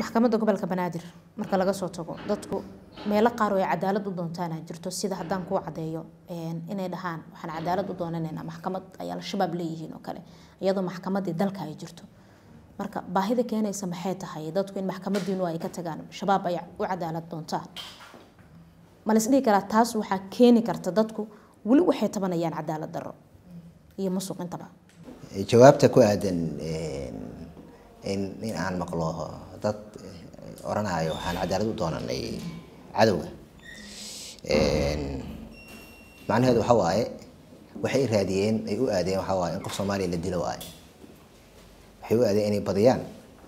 maxkamadda gobolka banaadir. Marka laga soo tago dadku meelo qaar oo ay cadaalad u doontaana jirto sida haddaan kuu cadeeyo inay dhahaan. Waxaan cadaalad u doonanaynaa maxkamad ay al-shabaab leeyihiin oo kale iyadoo maxkamadii dalka ay jirto. Marka baahida keenaysa maxay tahay? Dadku in maxkamadiinu ay ka tagaan shabaab ay u cadaalad doontaan ma la isdhihi karaa taas waxaa keeni karta dadku weli waxay tabanayaan cadaalad darro? Iyo intaba jawaabta ku aadan in in aan maqlo dad oranayo waxaan cadaalad u doonanay cadowga. Macnaheedu waxa waaye waxay raadiyeen ay u aadeen waxa waaye in qof soomaaliya la dilo waaye. Waxay u aadeen inay badiyaan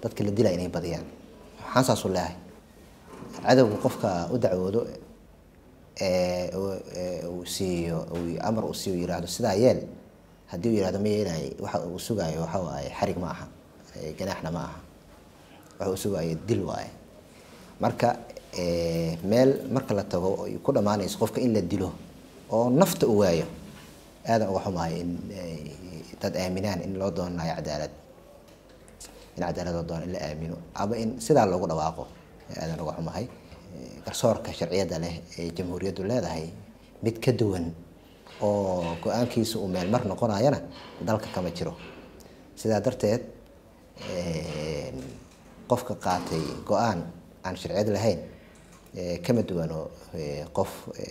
dadka la dilaya inay badiyaan. Waxaan saasu leehay cadowga qofka u dacwoodo uu siiyo amar uu siiyo yiraahdo sidaa yeel haddii uu yiraahdo ma yeelay waxa uu sugaayo waxa waaye xarig ma aha ganaaxna ma aha waxa uu sugaayo dil waaye. Marka meel marka la tago ay ku dhammaanayso qofka in la dilo oo nafta u waayo aadan uga xumahay in dad aaminaan in loo doonayo cadaalad. In cadaalad loo doono in la aamino. Ama in sidaa loogu dhawaaqo aadan uga xumahay garsoorka sharciyadda leh ee jamhuuriyaddu leedahay mid ka duwan oo go'aankiisa uu meel mar noqonayana dalka kama jiro. Sidaa darteed qofka qaatay go'aan aan sharciyad lahayn kama duwano qof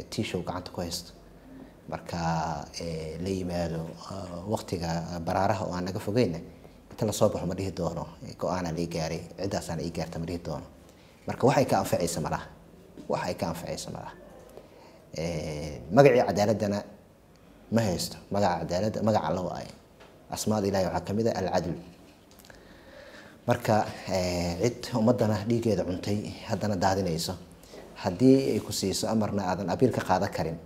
tishow gacanta ku haysto. Marka la yimaado waqtiga baraaraha oo aan naga fogeyna inta la soo baxo ma dhihi doono go'aanaa lai gaaray ciddaasaana ii gaarta ma dhihi doono. Marka waxay ka anfacaysa malaha wax ay ka anfacaysa malaha magacii cadaaladdana ma haysto magaca cadaaladda magaca alla waaye asmaada ilahi waxaa ka mid ah alcadl marka cid ummadana dhiigeeda cuntay haddana daadinayso. Haddii ay ku siiso amarna aadan abiil ka qaadan karin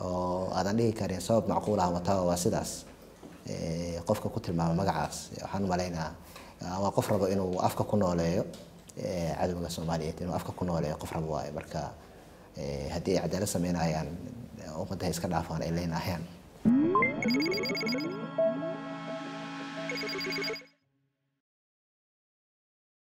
oo aadan dhihi karin sabab macquul ah wataaba waa sidaas. Qofka ku tilmaama magacaas. Waxaan umalaynaa waa qof rabo inuu afka ku nooleeyo cadowga soomaaliyeed inuu afka ku nooleeyo qof rabo waayo. Marka haddii ay cadaalad sameynayaan ummadda iska dhaafaan ay leynahayaan